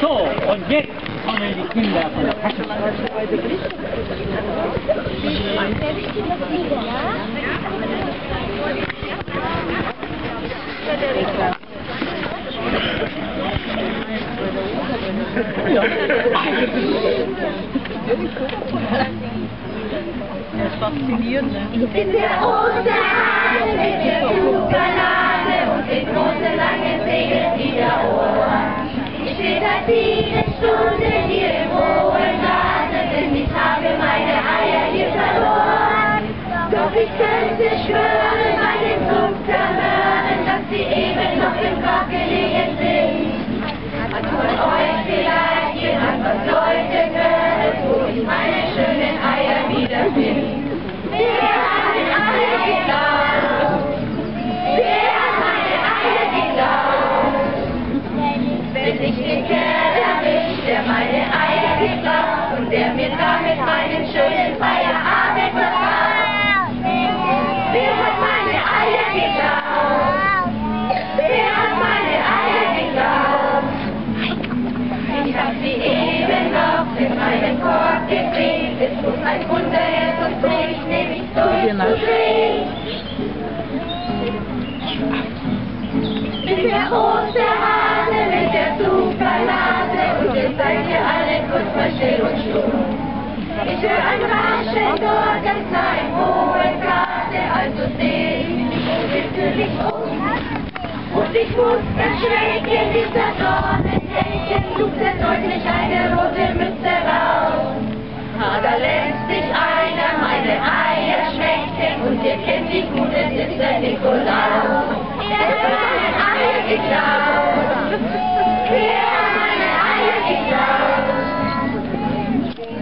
So, und jetzt kommen die Kinder von der Tasche. Ich bin der Ozean mit der Flugbanane und den großen langen Segeln wieder Ohren. Ich stehe seit vielen Stunden hier im hohen ein Wunder und mich nämlich durchzudrehen. Ich bin der Osterhase mit der Supernase und jetzt seid ihr alle kurz mal still und stumm. Ich höre ein Rascheln dort ganz nah im hohen Garten, also seh ich mich unwillkürlich um. Und ich muss erschrecken, dieser Sonnenhändchen ihr kennt die gut, es ist der Nikolaus. Er hat meine Eier geklaut. Er hat meine Eier geklaut.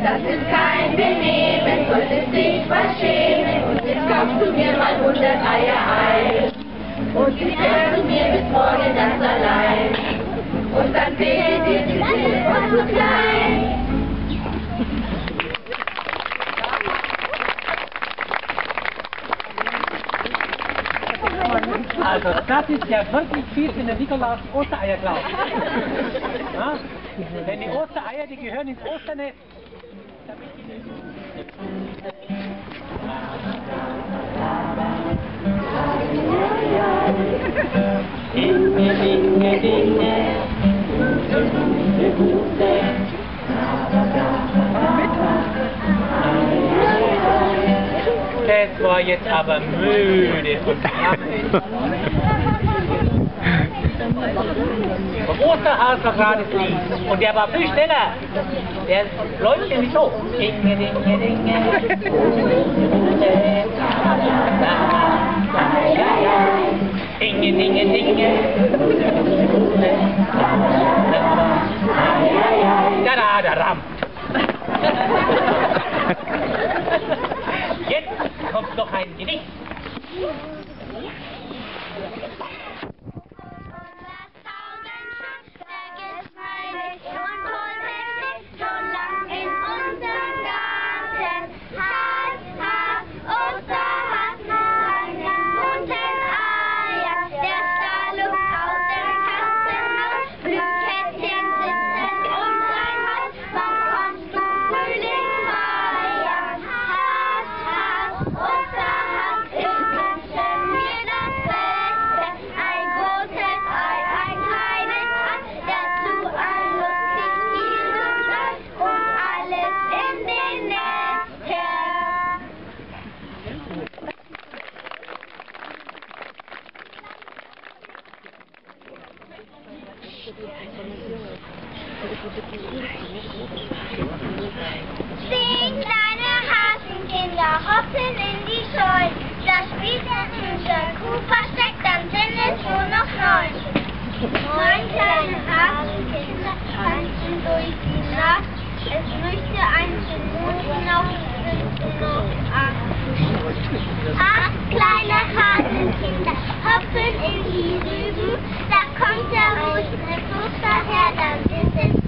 Das ist kein Benehmen, solltest dich was schämen und jetzt kaufst du mir mal 100 Eier ein. Und ich werde mir bis morgen ganz allein. Und dann fehlt dir die Silber zu klein. Also, das ist ja wirklich viel für den Nikolaus Ostereier glaubt. Ja? Denn die Ostereier, die gehören ins Osternest. Dinge, jetzt aber müde von Vom Osterhase gerade Lied. Und der war viel schneller. Der läuft nämlich so. Dinge, Dinge, Dinge. Dinge, Dinge, Dinge. Jetzt kommt noch ein Gedicht. Zehn kleine Hasenkinder hoppen in die Scheu. Da spielt der Hühner, Kuh versteckt, dann sind es nur noch neun. Neun kleine Hasenkinder tanzen durch die Nacht. Es möchte ein Minuten noch sind noch acht. Acht kleine Hasenkinder hoppen in die Rüben. Da kommt der Rosenfuß daher, dann sind es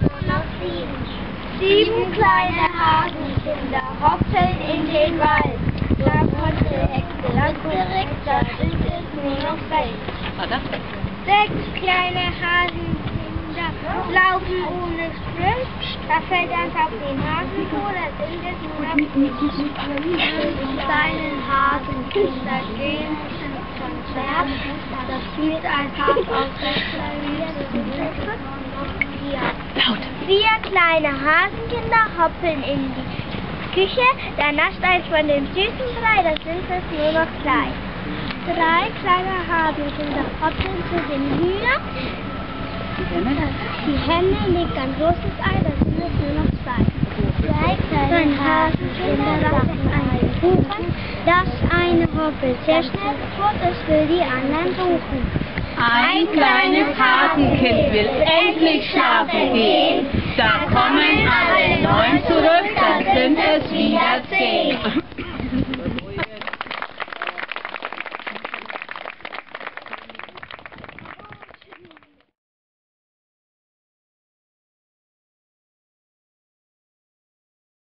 noch sieben. Kleine Hasenkinder hoppeln in den Wald. Schaf konnte Hexe langwierig, da sind es nur noch sechs. Sechs kleine Hasenkinder laufen ohne Sprint. Da fällt eins auf den Hasen zu, da sind es nur noch fünf. Die kleinen Hasenkinder gehen zum Konzert. Da spielt ein Hase auf der Klavier. Laut. Vier kleine Hasenkinder hoppeln in die Küche. Da nascht eins von dem süßen Brei, da sind es nur noch drei. Drei kleine Hasenkinder hoppeln zu den Hühnern. Die Henne legt ein großes Ei, da sind es nur noch zwei. Drei kleine Hasenkinder lachen einen Kuchen. Das eine hoppelt sehr schnell fort, es will die anderen suchen. Ein kleines Hasenkind will endlich schlafen gehen. Da kommen alle neun zurück, dann sind es wieder zehn.